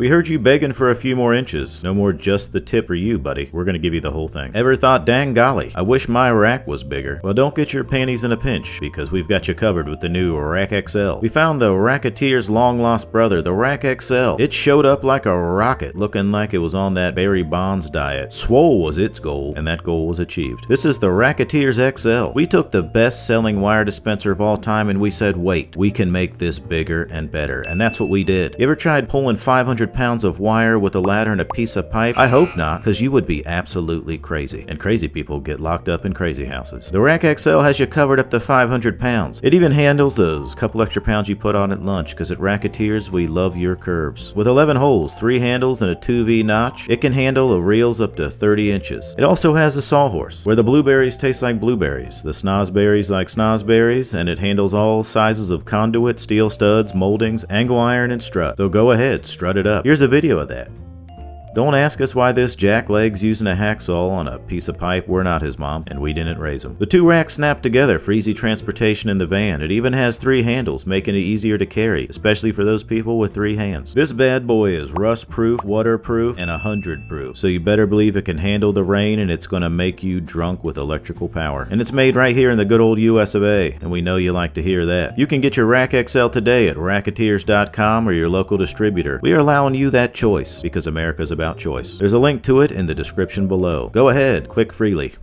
We heard you begging for a few more inches. No more just the tip for you, buddy. We're gonna give you the whole thing. Ever thought, dang golly, I wish my rack was bigger? Well, don't get your panties in a pinch, because we've got you covered with the new Rack XL. We found the Rack-A-Tiers' long lost brother, the Rack XL. It showed up like a rocket, looking like it was on that Barry Bonds diet. Swole was its goal, and that goal was achieved. This is the Rack-A-Tiers XL. We took the best selling wire dispenser of all time and we said, wait, we can make this bigger and better. And that's what we did. You ever tried pulling 500 pounds of wire with a ladder and a piece of pipe? I hope not, because you would be absolutely crazy. And crazy people get locked up in crazy houses. The Rack XL has you covered up to 500 pounds. It even handles those couple extra pounds you put on at lunch, because at Rack-A-Tiers, we love your curves. With 11 holes, 3 handles, and a 2V notch, it can handle the reels up to 30 inches. It also has a sawhorse, where the blueberries taste like blueberries, the snozzberries like snozzberries, and it handles all sizes of conduit, steel studs, moldings, angle iron, and strut. So go ahead, strut it up. Here's a video of that. Don't ask us why this jackleg's using a hacksaw on a piece of pipe. We're not his mom, and we didn't raise him. The two racks snap together for easy transportation in the van. It even has three handles, making it easier to carry, especially for those people with three hands. This bad boy is rust-proof, waterproof, and 100 proof. So you better believe it can handle the rain and it's gonna make you drunk with electrical power. And it's made right here in the good old US of A, and we know you like to hear that. You can get your Rack XL today at rack-a-tiers.com or your local distributor. We are allowing you that choice because America's about choice. There's a link to it in the description below. Go ahead, click freely.